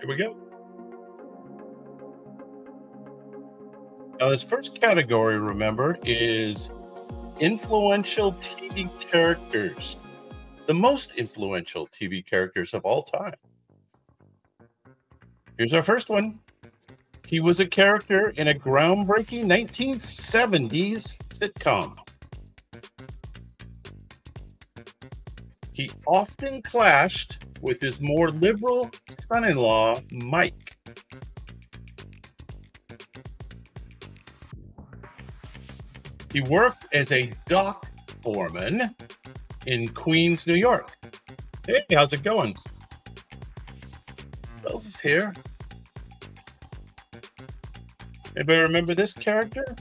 Here we go. Now, this first category, remember, is influential TV characters, the most influential TV characters of all time. Here's our first one. He was a character in a groundbreaking 1970s sitcom. He often clashed with his more liberal son in law, Mike. He worked as a dock foreman in Queens, New York. Hey, how's it going? Wells is here. Anybody remember this character?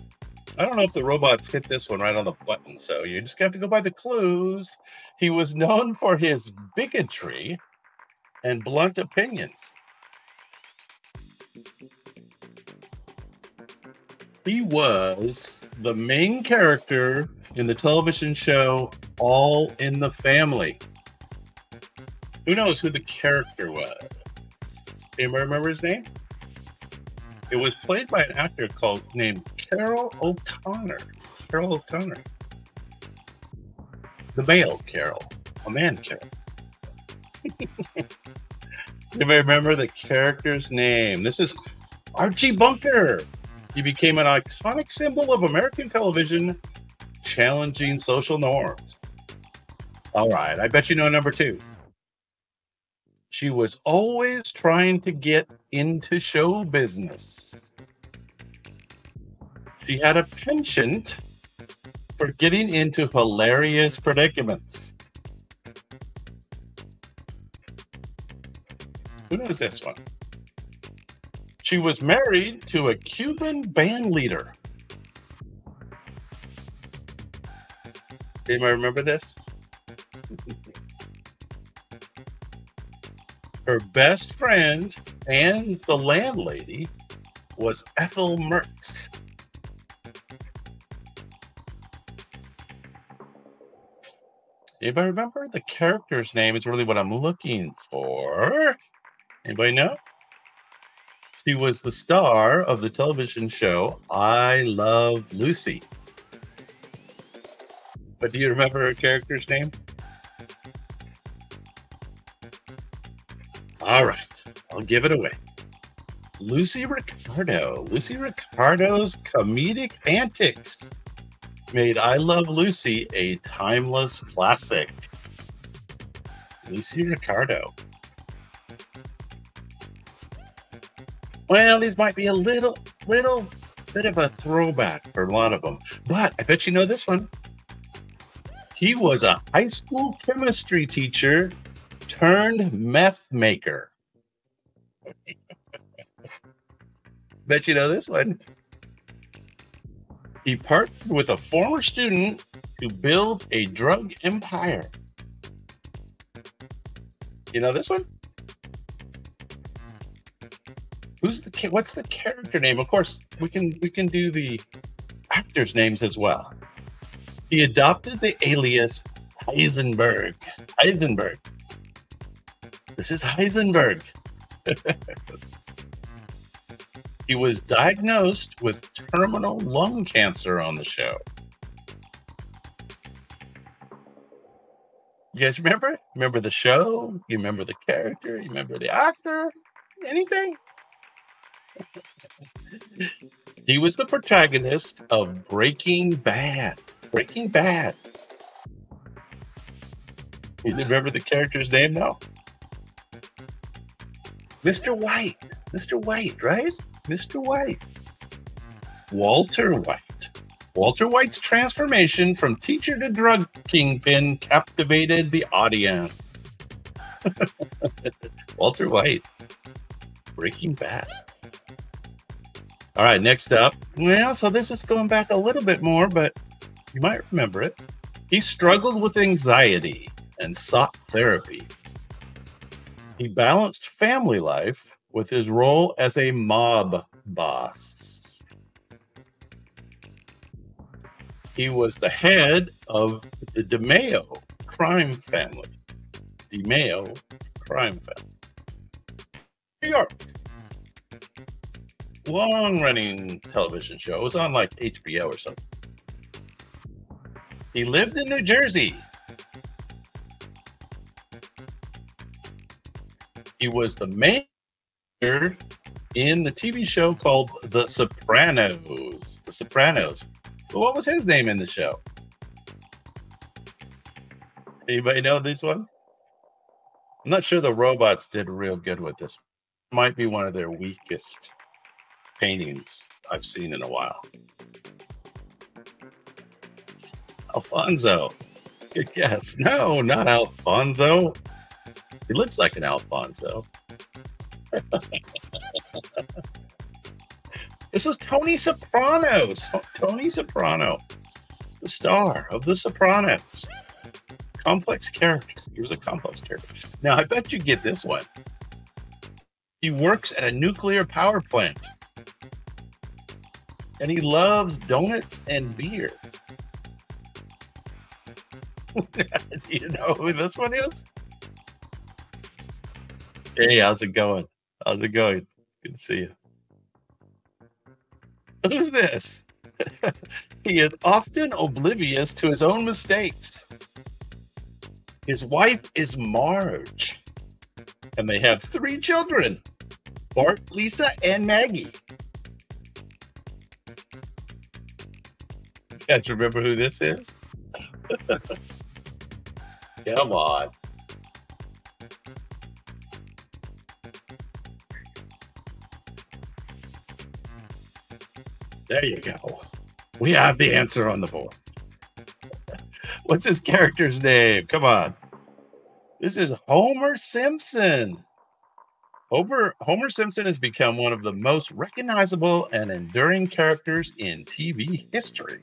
I don't know if the robots hit this one right on the button, so you just have to go by the clues. He was known for his bigotry and blunt opinions. He was the main character in the television show All in the Family. Who knows who the character was? Anybody remember his name? It was played by an actor called named Carroll O'Connor. Carroll O'Connor. The male Carol, A man Carroll. Anybody remember the character's name? This is Archie Bunker. He became an iconic symbol of American television, challenging social norms. All right, I bet you know number two. She was always trying to get into show business. She had a penchant for getting into hilarious predicaments. Who knows this one? She was married to a Cuban band leader. Anybody remember this? Her best friend and the landlady was Ethel Mertz. If I remember the character's name, is really what I'm looking for. Anybody know? She was the star of the television show I Love Lucy. But do you remember her character's name? All right, I'll give it away. Lucy Ricardo. Lucy Ricardo's comedic antics made I Love Lucy a timeless classic. Lucy Ricardo. Well, these might be a little, little bit of a throwback for a lot of them, but I bet you know this one. He was a high school chemistry teacher turned meth maker. bet you know this one. He partnered with a former student to build a drug empire. You know this one? Who's the what's the character name? Of course, we can we can do the actors' names as well. He adopted the alias Heisenberg. Heisenberg. This is Heisenberg. he was diagnosed with terminal lung cancer on the show. You guys remember? Remember the show? You remember the character? You remember the actor? Anything? He was the protagonist of Breaking Bad. Breaking Bad. You remember the character's name now? Mr. White. Mr. White, right? Mr. White. Walter White. Walter White's transformation from teacher to drug kingpin captivated the audience. Walter White. Breaking Bad. All right, next up. Well, so this is going back a little bit more, but you might remember it. He struggled with anxiety and sought therapy. He balanced family life with his role as a mob boss. He was the head of the DiMeo crime family. DiMeo crime family. New York. Long running television show. It was on like HBO or something. He lived in New Jersey. He was the main character in the TV show called The Sopranos. The Sopranos. But what was his name in the show? Anybody know this one? I'm not sure the robots did real good with this. Might be one of their weakest paintings I've seen in a while. Alfonso. Guess. No, not Alfonso. He looks like an Alfonso. this is Tony Sopranos. Tony Soprano, the star of The Sopranos. Complex character. He was a complex character. Now, I bet you get this one. He works at a nuclear power plant. And he loves donuts and beer. Do you know who this one is? Hey, how's it going? How's it going? Good to see you. Who's this? he is often oblivious to his own mistakes. His wife is Marge, and they have three children Bart, Lisa, and Maggie. You guys remember who this is? Come on. There you go. We have the answer on the board. What's his character's name? Come on. This is Homer Simpson. Homer, Homer Simpson has become one of the most recognizable and enduring characters in TV history.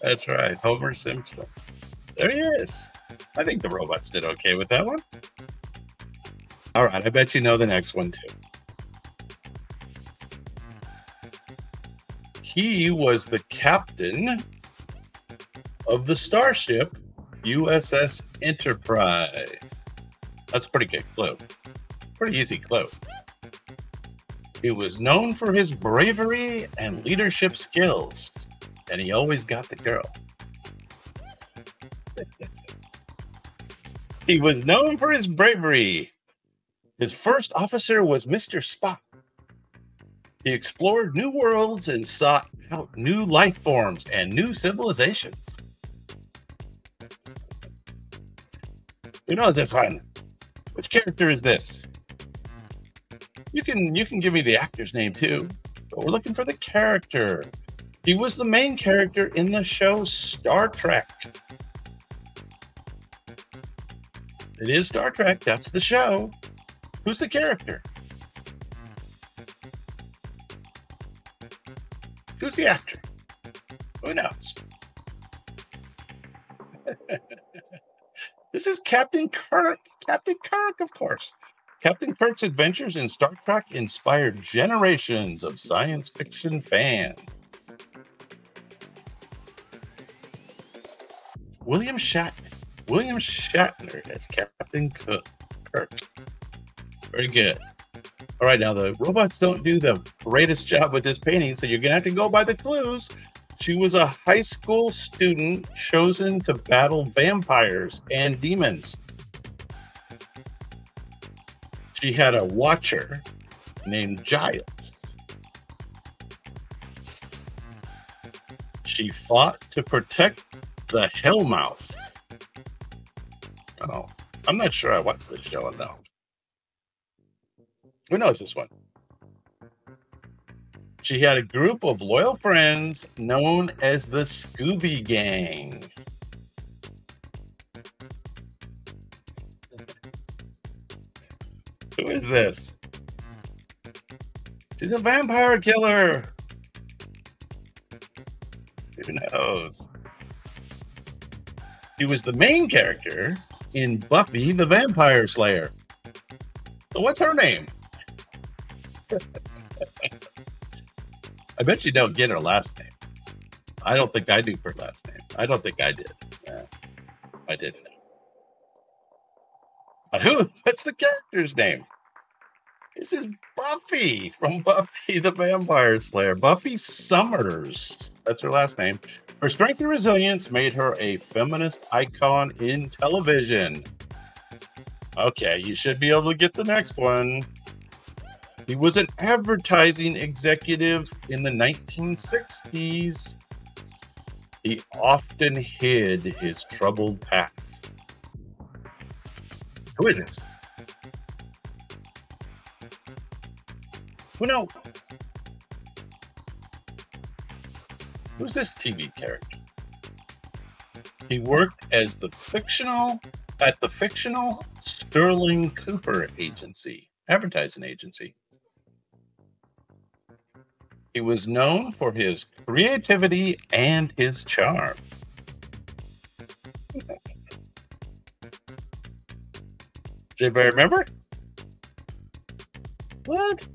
That's right, Homer Simpson. There he is. I think the robots did okay with that one. All right, I bet you know the next one too. He was the captain of the starship USS Enterprise. That's a pretty good clue. Pretty easy clue. He was known for his bravery and leadership skills, and he always got the girl. he was known for his bravery. His first officer was Mr. Spock. He explored new worlds and sought out new life forms and new civilizations. Who knows this one? Which character is this? You can you can give me the actor's name too, but we're looking for the character. He was the main character in the show Star Trek. It is Star Trek. That's the show. Who's the character? Who's the actor? Who knows? This is Captain Kirk. Captain Kirk, of course. Captain Kirk's adventures in Star Trek inspired generations of science fiction fans. William Shatner. William Shatner as Captain Cook. Kirk. Very good. All right, now the robots don't do the greatest job with this painting, so you're gonna have to go by the clues. She was a high school student chosen to battle vampires and demons. She had a watcher named Giles. She fought to protect the Hellmouth. Oh, I'm not sure I watched this show enough. Who knows this one? She had a group of loyal friends known as the Scooby Gang. Who is this? She's a vampire killer. Who knows? She was the main character in Buffy the Vampire Slayer. So what's her name? I bet you don't get her last name. I don't think I do her last name. I don't think I did. Yeah, I didn't. But who? What's the character's name? This is Buffy from Buffy the Vampire Slayer. Buffy Summers. That's her last name. Her strength and resilience made her a feminist icon in television. Okay, you should be able to get the next one. He was an advertising executive in the 1960s. He often hid his troubled past. Who is this? Who knows? Who's this TV character? He worked as the fictional at the fictional Sterling Cooper agency, advertising agency. He was known for his creativity and his charm. Does anybody remember? What?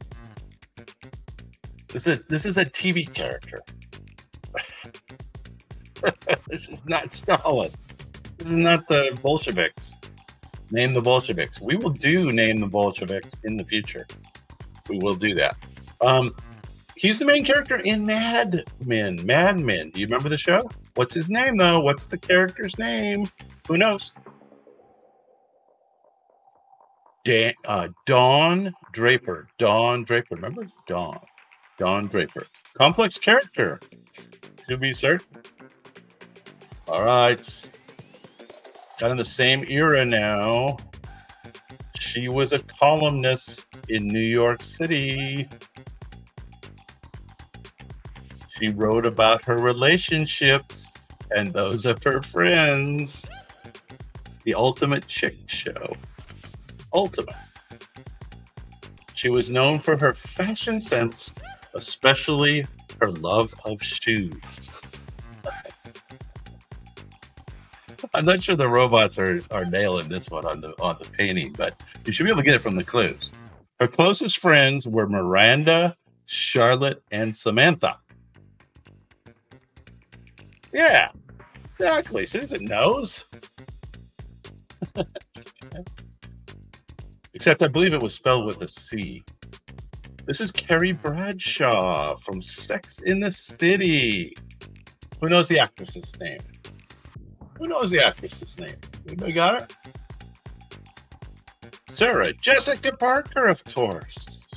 This is a, this is a TV character. this is not Stalin. This is not the Bolsheviks. Name the Bolsheviks. We will do name the Bolsheviks in the future. We will do that. Um, he's the main character in Mad Men. Mad Men. Do you remember the show? What's his name though? What's the character's name? Who knows? Dan, uh, Don Draper. Don Draper. Remember? Don. Don Draper. Complex character. To be certain. All right. Kind of the same era now. She was a columnist in New York City. She wrote about her relationships and those of her friends. The Ultimate Chick Show. Ultimate. She was known for her fashion sense, especially her love of shoes. I'm not sure the robots are, are nailing this one on the on the painting, but you should be able to get it from the clues. Her closest friends were Miranda, Charlotte, and Samantha. Yeah, exactly. Susan knows. Except I believe it was spelled with a C. This is Carrie Bradshaw from Sex in the City. Who knows the actress's name? Who knows the actress's name? Anybody got it? Sarah Jessica Parker, of course.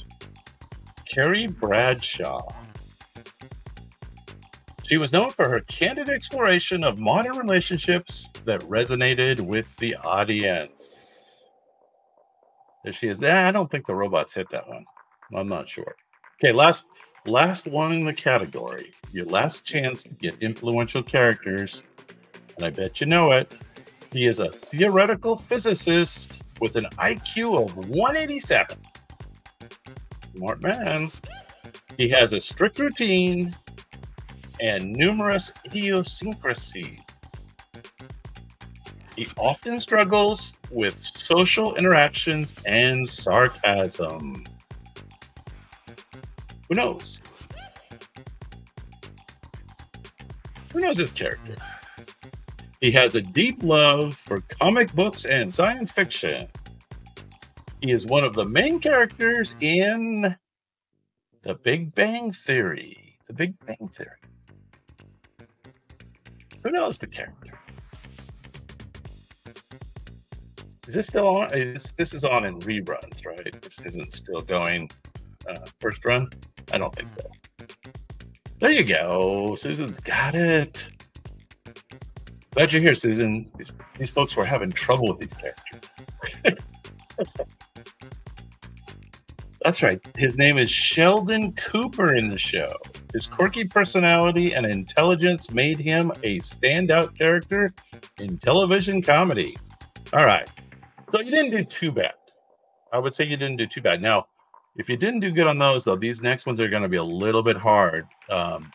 Carrie Bradshaw. She was known for her candid exploration of modern relationships that resonated with the audience. There she is. I don't think the robots hit that one. I'm not sure. Okay, last last one in the category. Your last chance to get influential characters and I bet you know it. He is a theoretical physicist with an IQ of 187. Smart man. He has a strict routine and numerous idiosyncrasies. He often struggles with social interactions and sarcasm. Who knows? Who knows this character? He has a deep love for comic books and science fiction. He is one of the main characters in The Big Bang Theory. The Big Bang Theory. Who knows the character? Is this still on? Is, this is on in reruns, right? This isn't still going uh, first run? I don't think so. There you go. Susan's got it. Glad you're here, Susan. These, these folks were having trouble with these characters. That's right. His name is Sheldon Cooper in the show. His quirky personality and intelligence made him a standout character in television comedy. All right. So you didn't do too bad. I would say you didn't do too bad. Now, if you didn't do good on those, though, these next ones are going to be a little bit hard. Um,